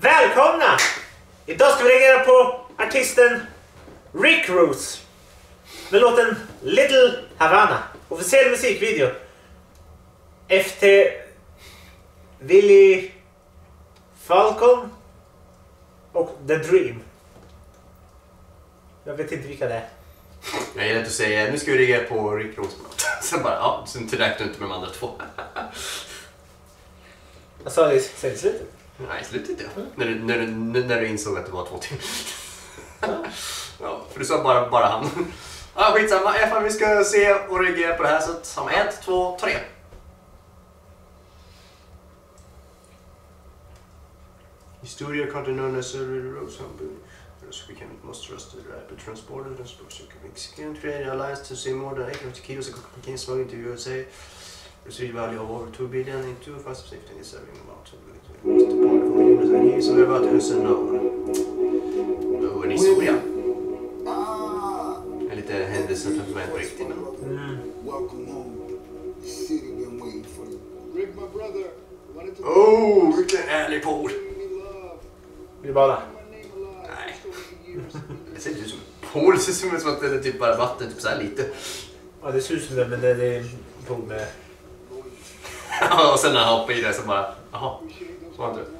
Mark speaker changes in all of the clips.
Speaker 1: Välkomna! Idag ska vi reagera på artisten Rick Roos med låten Little Havana. Officiell musikvideo. FT Willy Falcon och The Dream. Jag vet inte vilka det är.
Speaker 2: Jag gillar att du säger nu ska vi reagera på Rick Ross. Sen bara, ja, sen räknar du inte med de andra två.
Speaker 1: Jag sa det sen i slutet.
Speaker 2: Nej, slutet ja. När du, när, du, när du insåg att det var två till. ja, för du sa bara, bara han. Ja, skitsamma. I alla fall, vi ska se och reagera på det här. Så som ett, två, tre. Historia Rosenberg. So we can most trust the rapid transport of transport Mexican trade alliance to see more than 800 kilos of cocaine smuggling to USA. Received value of over 2 billion in two fast safety and serving amount of So we're about to listen now. Oh, en historia. En lite händelse som är på riktigt. Men...
Speaker 1: Mm.
Speaker 3: Welcome home. The city been waiting for you.
Speaker 4: Rick, my brother, wanted to
Speaker 2: Oh, vilken härlig pool!
Speaker 1: Vill du bada?
Speaker 2: Nej. Det ser inte ut som en pool, det ser ut som att det är typ bara vatten, typ så här lite.
Speaker 1: Ja, det ser ut som det, men det, är en pool med...
Speaker 2: och sen när han hoppar i det så bara, jaha, så var det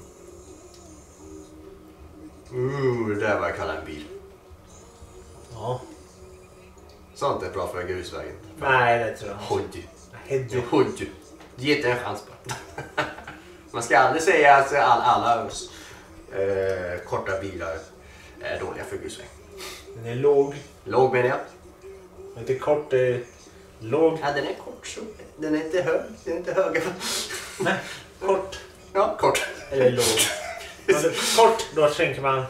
Speaker 3: see
Speaker 2: Det där var jag kallar en bil.
Speaker 1: Ja.
Speaker 2: Sånt är bra för grusvägen.
Speaker 1: Nej, det tror jag inte.
Speaker 2: Hodju.
Speaker 1: Hedju.
Speaker 2: Hodju. Ge det en chans bara. Man ska aldrig säga att all, alla eh, korta bilar är dåliga för grusväg.
Speaker 1: Den är låg.
Speaker 2: Låg menar jag.
Speaker 1: Inte kort, det är låg.
Speaker 2: Ja, den är kort så. Den är inte hög. Den är inte hög.
Speaker 1: Nej, kort.
Speaker 2: Ja, kort.
Speaker 1: Eller låg. Kort, då tänker man...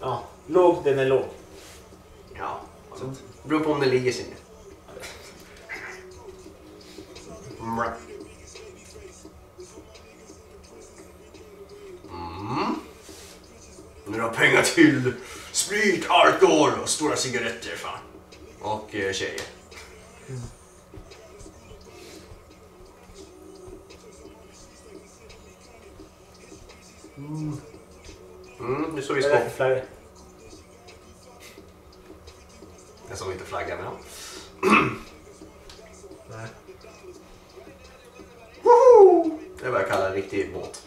Speaker 1: Ja, låg, den är låg.
Speaker 2: Ja. Så, beror på om den ligger sig ner. Mm. Mm. Nu har pengar till sprit, alkohol och stora cigaretter fan. Och eh, tjejer. Mm, nu står vi i
Speaker 1: Vad är det
Speaker 2: skåp.
Speaker 1: för flagga?
Speaker 2: Jag som inte flaggar med dem.
Speaker 1: Nej.
Speaker 2: Woho! Det är vad jag kallar en riktig båt.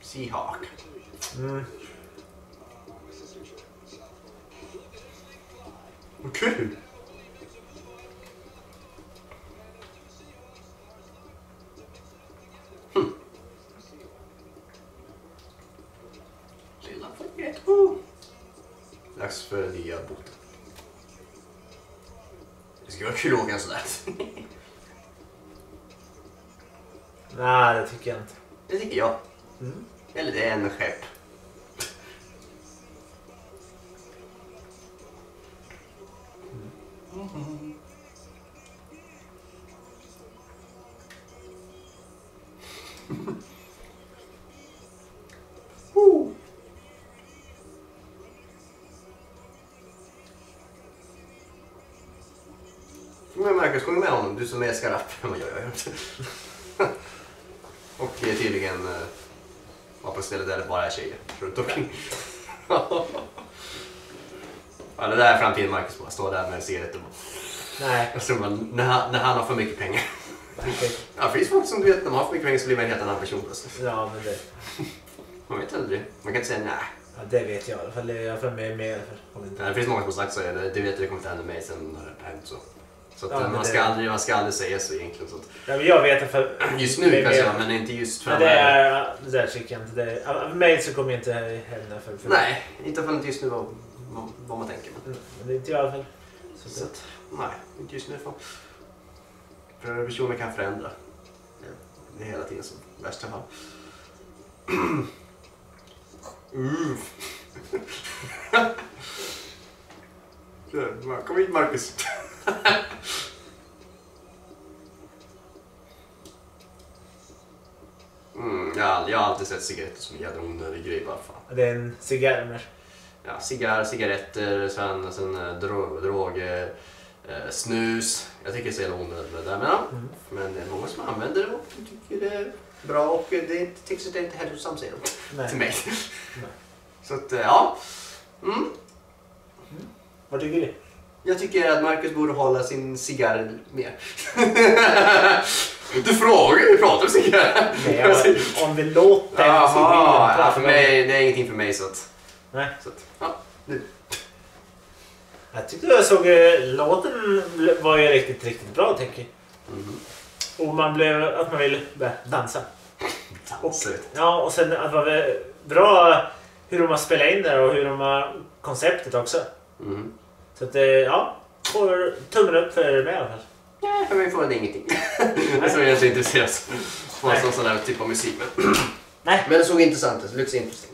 Speaker 2: Seahawk.
Speaker 1: Mm.
Speaker 2: Kul! Hm. Folket. Woo! Dags för nya båten. Det skulle vara kul att åka en sån där.
Speaker 1: Nej, det tycker jag inte.
Speaker 2: Det tycker jag.
Speaker 1: Mm.
Speaker 2: Eller det är en skepp. Woo. Men Marcus, sjung med honom. Du som älskar rap. Men jag gör inte. Och tydligen eh, var på ett ställe där det bara är tjejer runt omkring. ja, det där är framtiden Marcus bara. Stå där med en cigarett och bara...
Speaker 1: Nej.
Speaker 2: Jag tror man, när, han, när han har för mycket pengar. Ja, det finns folk som du vet, när man har för mycket pengar så blir man en helt annan person plötsligt.
Speaker 1: Ja, men det,
Speaker 2: Man vet aldrig. Man kan inte säga nej.
Speaker 1: ja, det vet jag i alla fall. Jag är för mig med.
Speaker 2: Det finns många som har sagt så. Det, det vet jag, det kommer inte hända mig sen har det hänt så. Så
Speaker 1: Ja,
Speaker 2: man,
Speaker 1: det-
Speaker 2: ska aldrig, man ska aldrig säga så egentligen. Så
Speaker 1: Ja, men jag vet för...
Speaker 2: just nu kanske jag, men inte just framöver.
Speaker 1: det, är, det där tycker jag inte. Det är, mig så kommer jag inte hända för... för
Speaker 2: Nej, inte för just nu vad, vad, man tänker. Men.
Speaker 1: Mm, Men det är inte jag i alla fall. Så,
Speaker 2: Så att, nej, inte just nu. Fan. För personer kan förändra. Det är hela tiden som värsta fall. Så, Kom hit Marcus. Mm, jag, har aldrig, jag har alltid sett cigaretter som en jävla onödig grej bara fan.
Speaker 1: Det är en cigarr med.
Speaker 2: Ja, cigarr, cigaretter, sen, sen eh, dro, droger, eh, snus. Jag tycker det är så jävla onödigt med det där. Men, ja,
Speaker 1: Mm.
Speaker 2: men det är många som använder det och tycker det är bra och det är inte, tycks det är inte hälsosamt säger de till mig. Så att, eh, ja. Mm.
Speaker 1: Vad tycker du?
Speaker 2: Jag tycker att Marcus borde hålla sin cigarr mer. du frågar vi pratar om cigarr.
Speaker 1: Nej, om vi låter
Speaker 2: Jaha,
Speaker 1: civillen
Speaker 2: ja, för mig, det är ingenting för mig så att...
Speaker 1: Nej.
Speaker 2: Så att ja.
Speaker 1: Jag tyckte jag såg eh, låten var ju riktigt, riktigt bra tänker jag.
Speaker 2: Mhm.
Speaker 1: Och man blev att man börja dansa.
Speaker 2: Dansa, du.
Speaker 1: Ja, och sen att det var bra hur de har spelat in det och hur de har konceptet också.
Speaker 2: Mhm.
Speaker 1: Så att eh, ja, får tummen upp för mig i alla fall.
Speaker 2: Nej, för mig får det ingenting. Jag är så egentligen intresserad av sån här typ av musik. Men,
Speaker 1: Nej.
Speaker 2: men det såg intressant ut. Det looks interesting.